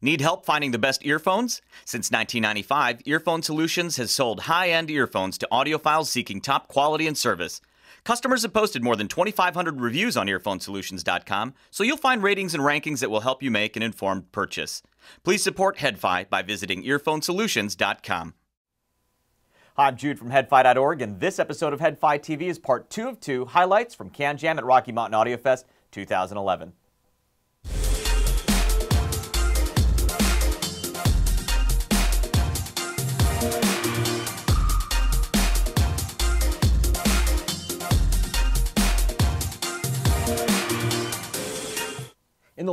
Need help finding the best earphones? Since 1995, Earphone Solutions has sold high end earphones to audiophiles seeking top quality and service. Customers have posted more than 2,500 reviews on earphonesolutions.com, so you'll find ratings and rankings that will help you make an informed purchase. Please support HeadFi by visiting earphonesolutions.com. Hi, I'm Jude from HeadFi.org, and this episode of HeadFi TV is part two of two highlights from CanJam at Rocky Mountain Audio Fest 2011.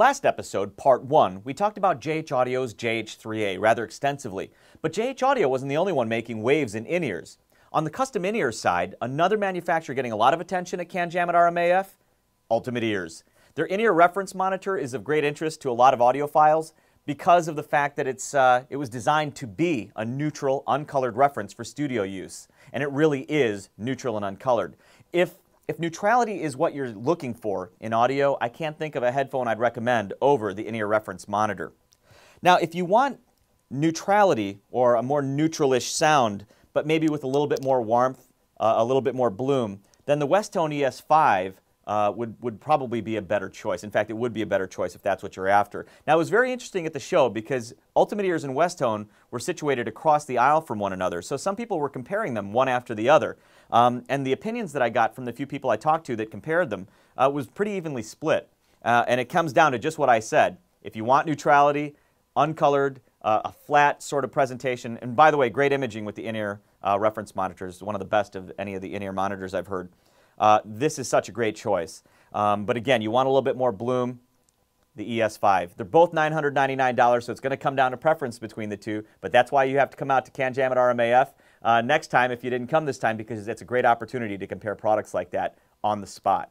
Last episode, part one, we talked about JH Audio's JH3A rather extensively, but JH Audio wasn't the only one making waves in in-ears. On the custom in-ear side, another manufacturer getting a lot of attention at CanJam at RMAF, Ultimate Ears. Their in-ear reference monitor is of great interest to a lot of audiophiles because of the fact that it's, uh, it was designed to be a neutral, uncolored reference for studio use. And it really is neutral and uncolored. If if neutrality is what you're looking for in audio, I can't think of a headphone I'd recommend over the in-ear reference monitor. Now, if you want neutrality or a more neutralish sound, but maybe with a little bit more warmth, uh, a little bit more bloom, then the Westone ES5 uh, would, would probably be a better choice. In fact, it would be a better choice if that's what you're after. Now, it was very interesting at the show because Ultimate Ears and Westone were situated across the aisle from one another, so some people were comparing them one after the other. Um, and the opinions that I got from the few people I talked to that compared them uh, was pretty evenly split. Uh, and it comes down to just what I said. If you want neutrality, uncolored, uh, a flat sort of presentation, and by the way, great imaging with the in-ear uh, reference monitors, one of the best of any of the in-ear monitors I've heard. Uh, this is such a great choice. Um, but again, you want a little bit more bloom, the ES5. They're both $999, so it's going to come down to preference between the two, but that's why you have to come out to CanJam at RMAF uh, next time if you didn't come this time because it's a great opportunity to compare products like that on the spot.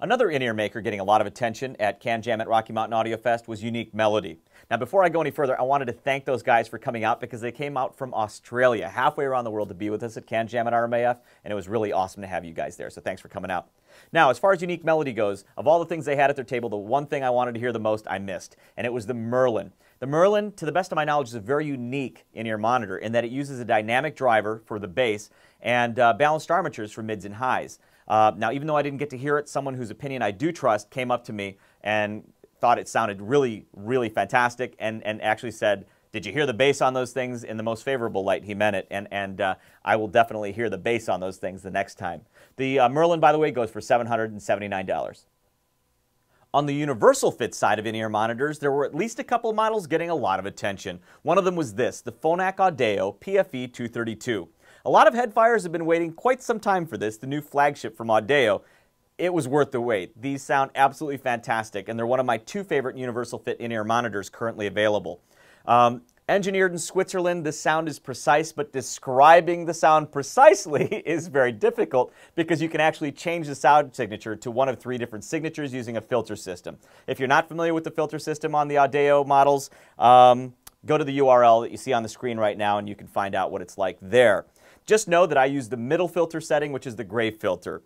Another in-ear maker getting a lot of attention at CanJam at Rocky Mountain Audio Fest was Unique Melody. Now, before I go any further, I wanted to thank those guys for coming out because they came out from Australia, halfway around the world to be with us at CanJam at RMAF, and it was really awesome to have you guys there, so thanks for coming out. Now, as far as Unique Melody goes, of all the things they had at their table, the one thing I wanted to hear the most I missed, and it was the Merlin. The Merlin, to the best of my knowledge, is a very unique in-ear monitor in that it uses a dynamic driver for the bass and uh, balanced armatures for mids and highs. Uh, now, even though I didn't get to hear it, someone whose opinion I do trust came up to me and thought it sounded really, really fantastic and, and actually said, did you hear the bass on those things in the most favorable light? He meant it, and, and uh, I will definitely hear the bass on those things the next time. The uh, Merlin, by the way, goes for $779. On the universal fit side of in-ear monitors, there were at least a couple models getting a lot of attention. One of them was this, the Phonak Audeo PFE 232. A lot of HeadFiers have been waiting quite some time for this, the new flagship from Audeo. It was worth the wait. These sound absolutely fantastic, and they're one of my two favorite universal fit in-ear monitors currently available. Um, Engineered in Switzerland, the sound is precise, but describing the sound precisely is very difficult because you can actually change the sound signature to one of three different signatures using a filter system. If you're not familiar with the filter system on the Audeo models, um, go to the URL that you see on the screen right now and you can find out what it's like there. Just know that I use the middle filter setting, which is the gray filter.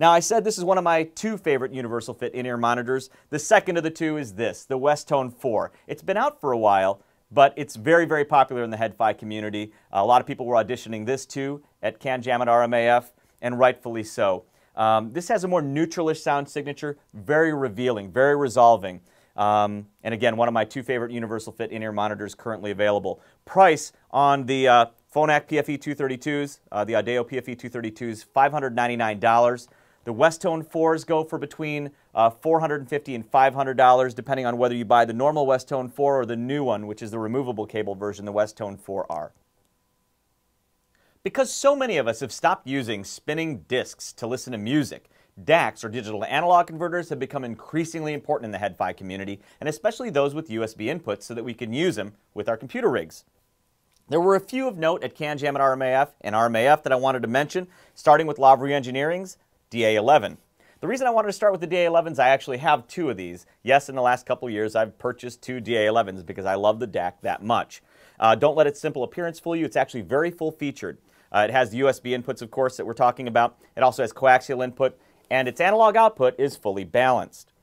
Now, I said this is one of my two favorite Universal Fit in-ear monitors. The second of the two is this, the Westone 4. It's been out for a while, but it's very, very popular in the HeadFi community. a lot of people were auditioning this too at CanJam at RMAF, and rightfully so. Um, this has a more neutralish sound signature, very revealing, very resolving. Um, and again, one of my two favorite Universal Fit in-ear monitors currently available. Price on the uh, Phonak PFE 232s, uh, the Audeo PFE 232s, $599. The Westone 4s go for between uh, 450 and $500, depending on whether you buy the normal Westone 4 or the new one, which is the removable cable version, the Westone 4R. Because so many of us have stopped using spinning discs to listen to music, DACs, or digital to analog converters, have become increasingly important in the HeadFi community, and especially those with USB inputs so that we can use them with our computer rigs. There were a few of note at CanJam at RMAF and RMAF that I wanted to mention, starting with Lavry Engineering's DA11. The reason I wanted to start with the DA11s, I actually have two of these. Yes, in the last couple years, I've purchased two DA11s because I love the DAC that much. Uh, don't let its simple appearance fool you. It's actually very full-featured. Uh, it has the USB inputs, of course, that we're talking about. It also has coaxial input, and its analog output is fully balanced.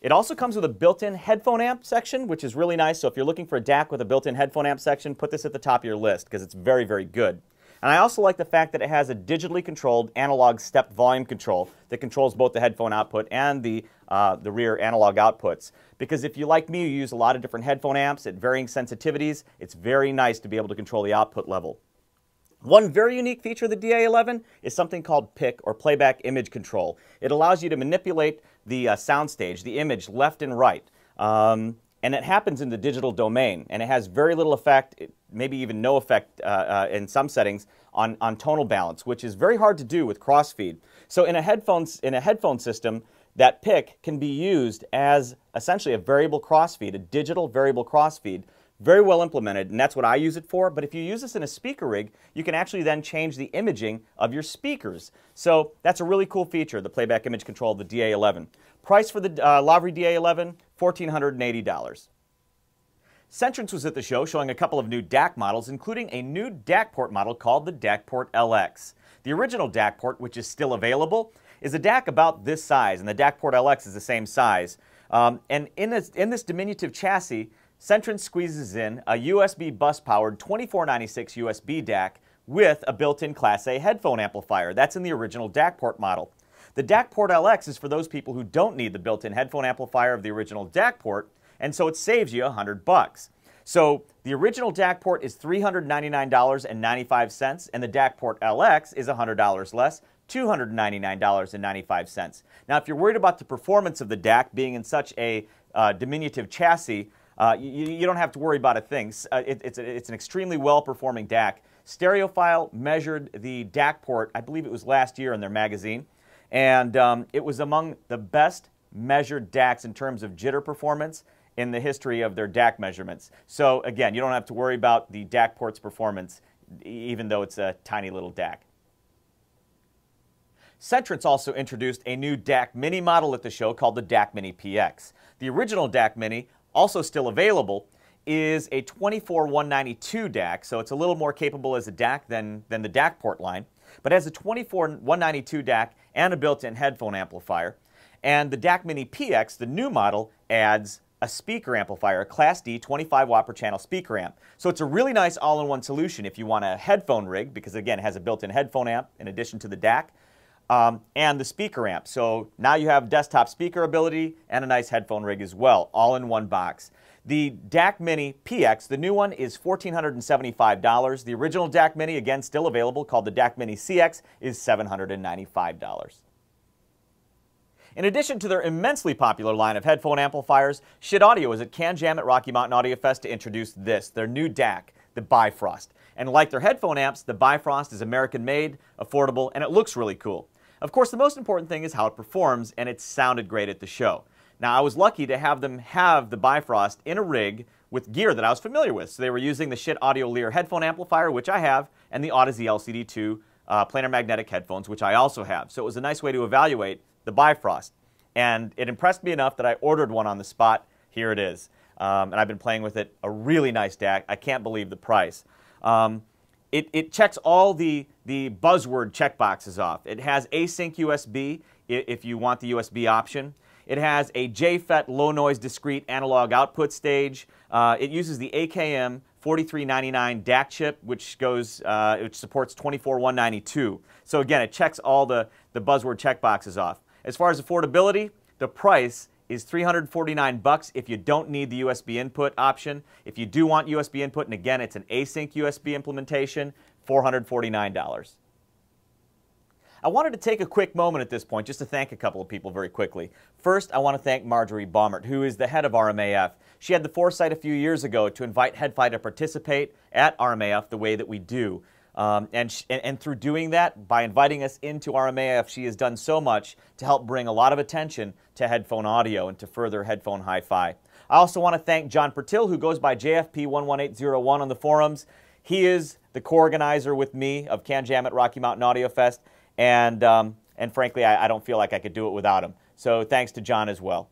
It also comes with a built-in headphone amp section, which is really nice. So if you're looking for a DAC with a built-in headphone amp section, put this at the top of your list because it's very, very good. And I also like the fact that it has a digitally controlled analog step volume control that controls both the headphone output and the, uh, the rear analog outputs. Because if you, like me, you use a lot of different headphone amps at varying sensitivities, it's very nice to be able to control the output level. One very unique feature of the DA11 is something called PIC, or Playback Image Control. It allows you to manipulate the uh, soundstage, the image left and right. Um, and it happens in the digital domain, and it has very little effect, maybe even no effect uh, uh, in some settings, on, on tonal balance, which is very hard to do with crossfeed. So in a, headphones, in a headphone system, that PIC can be used as essentially a variable crossfeed, a digital variable crossfeed, very well implemented, and that's what I use it for. But if you use this in a speaker rig, you can actually then change the imaging of your speakers. So that's a really cool feature, the playback image control of the DA11. Price for the uh, Lavry DA11, $1,480. Centrance was at the show showing a couple of new DAC models, including a new DACport model called the DACport LX. The original DACport, which is still available, is a DAC about this size, and the DACport LX is the same size. Um, and in this, in this diminutive chassis, Centrance squeezes in a USB bus-powered 2496 USB DAC with a built-in Class A headphone amplifier. That's in the original DACport model. The DACport LX is for those people who don't need the built-in headphone amplifier of the original DACport, and so it saves you 100 bucks. So the original DACport is $399.95, and the DACport LX is $100 less, $299.95. Now, if you're worried about the performance of the DAC being in such a uh, diminutive chassis, uh, you, you, don't have to worry about a thing. Uh, it, it's, a, it's an extremely well-performing DAC. Stereophile measured the DACport, I believe it was last year in their magazine, and um, it was among the best measured DACs in terms of jitter performance in the history of their DAC measurements. So again, you don't have to worry about the DACport's performance, even though it's a tiny little DAC. Centrance also introduced a new DACmini model at the show called the DACmini PX. The original DACmini also still available, is a 24192 DAC, so it's a little more capable as a DAC than, than the DACport line, but has a 24192 DAC and a built-in headphone amplifier. And the DACmini PX, the new model, adds a speaker amplifier, a Class D 25 watt per channel speaker amp. So it's a really nice all-in-one solution if you want a headphone rig, because again, it has a built-in headphone amp in addition to the DAC, um, and the speaker amp. So now you have desktop speaker ability and a nice headphone rig as well, all in one box. The DACmini PX, the new one, is $1,475. The original DACmini, again, still available, called the DACmini CX, is $795. In addition to their immensely popular line of headphone amplifiers, Schiit Audio is at CanJam at Rocky Mountain Audio Fest to introduce this, their new DAC, the Bifrost. And like their headphone amps, the Bifrost is American-made, affordable, and it looks really cool. Of course, the most important thing is how it performs, and it sounded great at the show. Now, I was lucky to have them have the Bifrost in a rig with gear that I was familiar with. So they were using the Schiit Audio Lyr headphone amplifier, which I have, and the Audeze LCD2 uh, planar magnetic headphones, which I also have. So it was a nice way to evaluate the Bifrost. And it impressed me enough that I ordered one on the spot. Here it is. Um, and I've been playing with it. A really nice DAC. I can't believe the price. Um, it, it checks all the, the buzzword checkboxes off. It has async USB if you want the USB option. It has a JFET low noise discrete analog output stage. Uh, it uses the AKM 4399 DAC chip, which goes, uh, which supports 24192. So again, it checks all the, the buzzword checkboxes off. As far as affordability, the price is 349 bucks if you don't need the USB input option. If you do want USB input, and again, it's an async USB implementation, $449. I wanted to take a quick moment at this point just to thank a couple of people very quickly. First, I want to thank Marjorie Baumert, who is the head of RMAF. She had the foresight a few years ago to invite HeadFi to participate at RMAF the way that we do. Um, and, and, and, through doing that, by inviting us into RMAF, she has done so much to help bring a lot of attention to headphone audio and to further headphone hi-fi. I also want to thank John Pertil, who goes by JP11801 on the forums. He is the co-organizer with me of CanJam at Rocky Mountain Audio Fest, and, um, and frankly, I, I don't feel like I could do it without him. So thanks to John as well.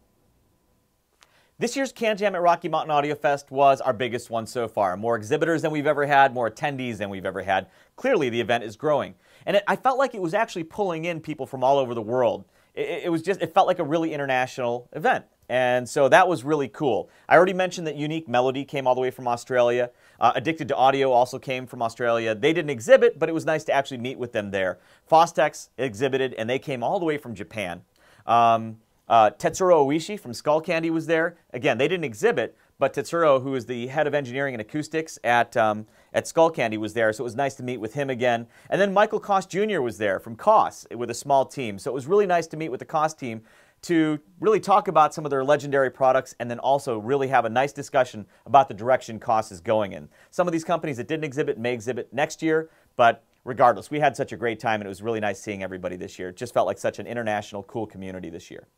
This year's CanJam at Rocky Mountain Audio Fest was our biggest one so far. More exhibitors than we've ever had, more attendees than we've ever had. Clearly, the event is growing. And it, I felt like it was actually pulling in people from all over the world. it, it was just, it felt like a really international event. And so that was really cool. I already mentioned that Unique Melody came all the way from Australia. Uh, Addicted to Audio also came from Australia. They didn't exhibit, but it was nice to actually meet with them there. Fostex exhibited, and they came all the way from Japan. Um, uh, Tetsuro Oishi from Skullcandy was there. Again, they didn't exhibit, but Tetsuro, who is the head of engineering and acoustics at, um, at Skullcandy, was there, so it was nice to meet with him again. And then Michael Koss Jr. was there from Koss with a small team. So it was really nice to meet with the Koss team to really talk about some of their legendary products and then also really have a nice discussion about the direction Koss is going in. Some of these companies that didn't exhibit may exhibit next year, but regardless, we had such a great time and it was really nice seeing everybody this year. It just felt like such an international, cool community this year.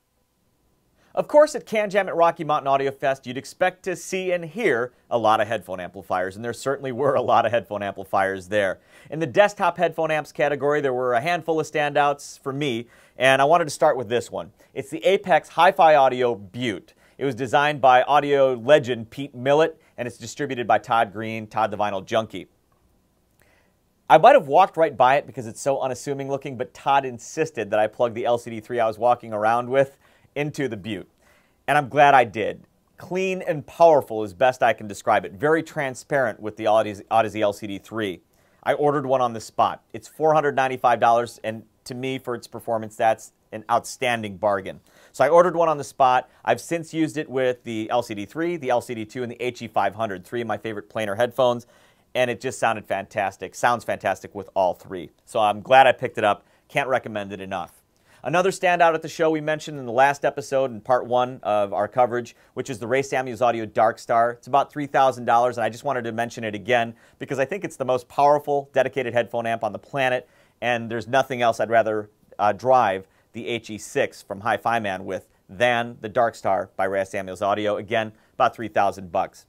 Of course, at CanJam at Rocky Mountain Audio Fest, you'd expect to see and hear a lot of headphone amplifiers, and there certainly were a lot of headphone amplifiers there. In the desktop headphone amps category, there were a handful of standouts for me, and I wanted to start with this one. It's the Apex Hi-Fi Audio Butte. It was designed by audio legend Pete Millett, and it's distributed by Todd Green, Todd the Vinyl Junkie. I might have walked right by it because it's so unassuming looking, but Todd insisted that I plug the LCD3 I was walking around with into the Butte. And I'm glad I did. Clean and powerful is best I can describe it. Very transparent with the Audeze LCD3. I ordered one on the spot. It's $495, and to me, for its performance, that's an outstanding bargain. So I ordered one on the spot. I've since used it with the LCD3, the LCD2, and the HE500, three of my favorite planar headphones, and it just sounded fantastic. Sounds fantastic with all three. So I'm glad I picked it up. Can't recommend it enough. Another standout at the show we mentioned in the last episode in part one of our coverage, which is the Ray Samuels Audio Dark Star. It's about $3,000, and I just wanted to mention it again because I think it's the most powerful dedicated headphone amp on the planet, and there's nothing else I'd rather uh, drive the HE6 from HiFiMan with than the Dark Star by Ray Samuels Audio. Again, about 3000 bucks.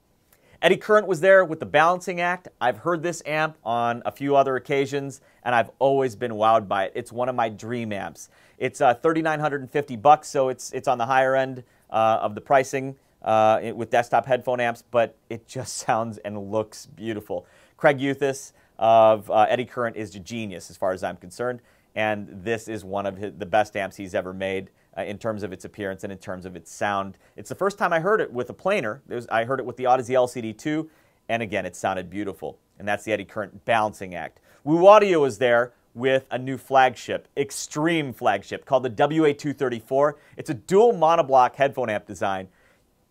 Eddie Current was there with the Balancing Act. I've heard this amp on a few other occasions, and I've always been wowed by it. It's one of my dream amps. It's uh, 3,950 bucks, so it's it's on the higher end uh, of the pricing uh, with desktop headphone amps, but it just sounds and looks beautiful. Craig Uthus of uh, Eddie Current is a genius as far as I'm concerned, and this is one of his, the best amps he's ever made. Uh, in terms of its appearance and in terms of its sound. It's the first time I heard it with a planar. Was, I heard it with the Audeze LCD2, and again, it sounded beautiful. And that's the Eddie Current Balancing Act. Woo Audio is there with a new flagship, extreme flagship, called the WA234. It's a dual monoblock headphone amp design.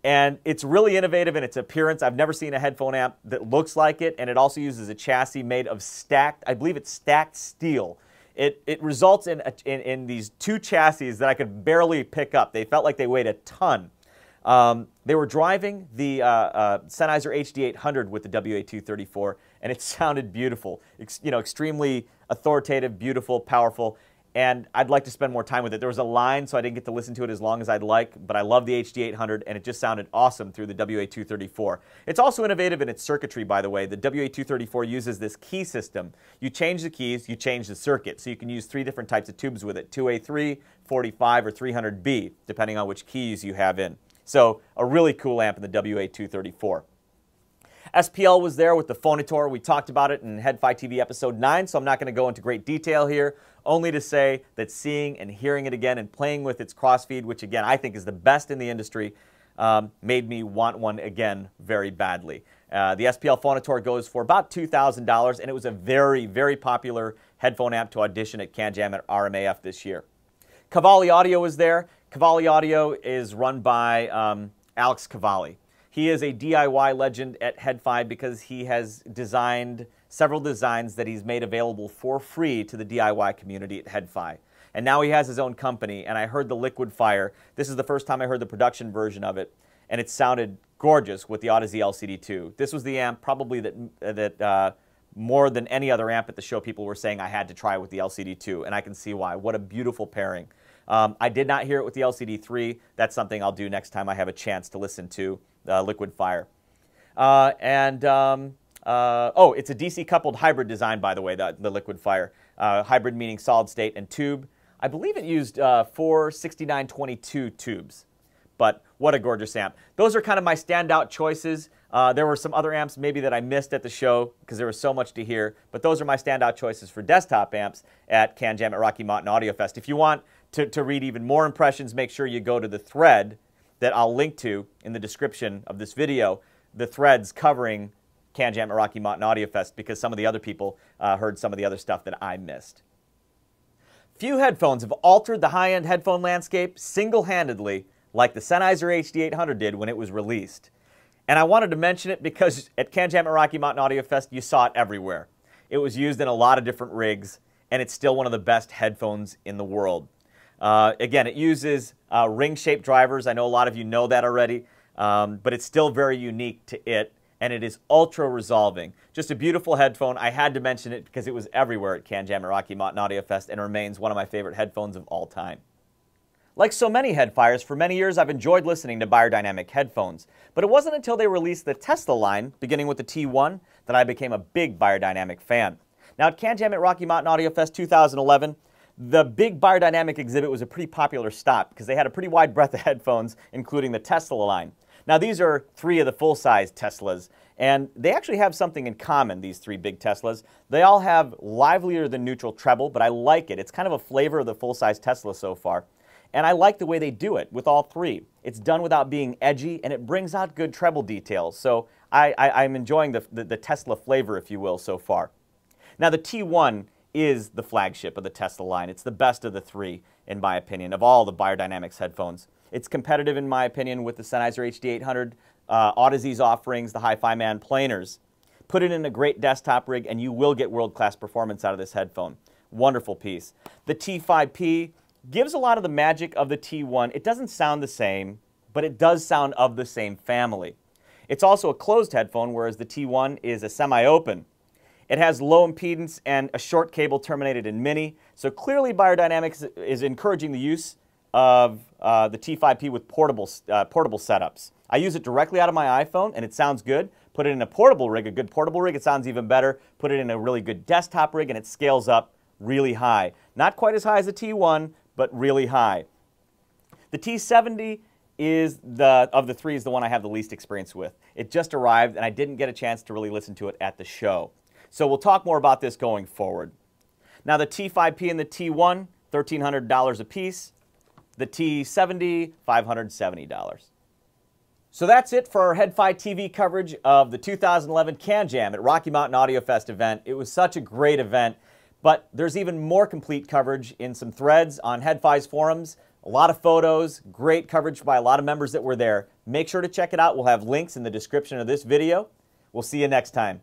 And it's really innovative in its appearance. I've never seen a headphone amp that looks like it, and it also uses a chassis made of stacked, I believe it's stacked steel it, it results in, in, in, these two chassis that I could barely pick up. They felt like they weighed a ton. Um, they were driving the uh, uh, Sennheiser HD800 with the WA234, and it sounded beautiful. Ex you know, extremely authoritative, beautiful, powerful and I'd like to spend more time with it. There was a line, so I didn't get to listen to it as long as I'd like, but I love the HD800, and it just sounded awesome through the WA234. It's also innovative in its circuitry, by the way. The WA234 uses this key system. You change the keys, you change the circuit, so you can use three different types of tubes with it, 2A3, 45, or 300B, depending on which keys you have in. So a really cool amp in the WA234. SPL was there with the Phonitor. We talked about it in HeadFi TV episode 9, so I'm not going to go into great detail here, only to say that seeing and hearing it again and playing with its crossfeed, which again I think is the best in the industry, um, made me want one again very badly. Uh, the SPL Phonitor goes for about $2,000, and it was a very, very popular headphone amp to audition at CanJam at RMAF this year. Cavalli Audio was there. Cavalli Audio is run by um, Alex Cavalli. He is a DIY legend at HeadFi because he has designed several designs that he's made available for free to the DIY community at HeadFi. And now he has his own company, and I heard the Liquid Fire. This is the first time I heard the production version of it, and it sounded gorgeous with the Audeze LCD2. This was the amp probably that, that uh, more than any other amp at the show, people were saying I had to try with the LCD2, and I can see why. What a beautiful pairing. Um, I did not hear it with the LCD3. That's something I'll do next time I have a chance to listen to uh, liquid fire. Uh, and um, uh, oh, it's a DC coupled hybrid design, by the way, the, the liquid fire. Uh, hybrid meaning solid state and tube. I believe it used uh, four 6922 tubes, but what a gorgeous amp. Those are kind of my standout choices. Uh, there were some other amps maybe that I missed at the show because there was so much to hear, but those are my standout choices for desktop amps at CanJam at Rocky Mountain Audio Fest. If you want to, to read even more impressions, make sure you go to the thread that I'll link to in the description of this video, the threads covering CanJam at Rocky Mountain Audio Fest, because some of the other people uh, heard some of the other stuff that I missed. Few headphones have altered the high-end headphone landscape single-handedly like the Sennheiser HD800 did when it was released. And I wanted to mention it because at CanJam at Rocky Mountain Audio Fest, you saw it everywhere. It was used in a lot of different rigs, and it's still one of the best headphones in the world. Uh, again, it uses uh, ring-shaped drivers. I know a lot of you know that already, um, but it's still very unique to it, and it is ultra resolving. Just a beautiful headphone. I had to mention it because it was everywhere at CanJam at Rocky Mountain Audio Fest and remains one of my favorite headphones of all time. Like so many HeadFiers, for many years I've enjoyed listening to Beyerdynamic headphones, but it wasn't until they released the Tesla line, beginning with the T1, that I became a big Beyerdynamic fan. Now at CanJam at Rocky Mountain Audio Fest 2011, the big Beyerdynamic exhibit was a pretty popular stop because they had a pretty wide breadth of headphones, including the Tesla line. Now these are three of the full-size Teslas, and they actually have something in common, these three big Teslas. They all have livelier than neutral treble, but I like it. It's kind of a flavor of the full-size Tesla so far. And I like the way they do it with all three. It's done without being edgy, and it brings out good treble details. So I, am enjoying the, the, the Tesla flavor, if you will, so far. Now the T1 is the flagship of the Tesla line. It's the best of the three, in my opinion, of all the Beyerdynamics headphones. It's competitive, in my opinion, with the Sennheiser HD800, uh, Audeze's offerings, the Hi-Fi Man planars. Put it in a great desktop rig, and you will get world-class performance out of this headphone. Wonderful piece. The T5P gives a lot of the magic of the T1. It doesn't sound the same, but it does sound of the same family. It's also a closed headphone, whereas the T1 is a semi-open. It has low impedance and a short cable terminated in mini, so clearly Beyerdynamics is encouraging the use of uh, the T5P with portable, uh, portable setups. I use it directly out of my iPhone, and it sounds good. Put it in a portable rig, a good portable rig, it sounds even better. Put it in a really good desktop rig, and it scales up really high. Not quite as high as the T1, but really high. The T70 is the of the three is the one I have the least experience with. It just arrived and I didn't get a chance to really listen to it at the show. So we'll talk more about this going forward. Now the T5P and the T1, $1,300 a piece. The T70, $570. So that's it for our HeadFi TV coverage of the 2011 CanJam at Rocky Mountain Audio Fest event. It was such a great event. But there's even more complete coverage in some threads on HeadFi's forums. A lot of photos, great coverage by a lot of members that were there. Make sure to check it out. We'll have links in the description of this video. We'll see you next time.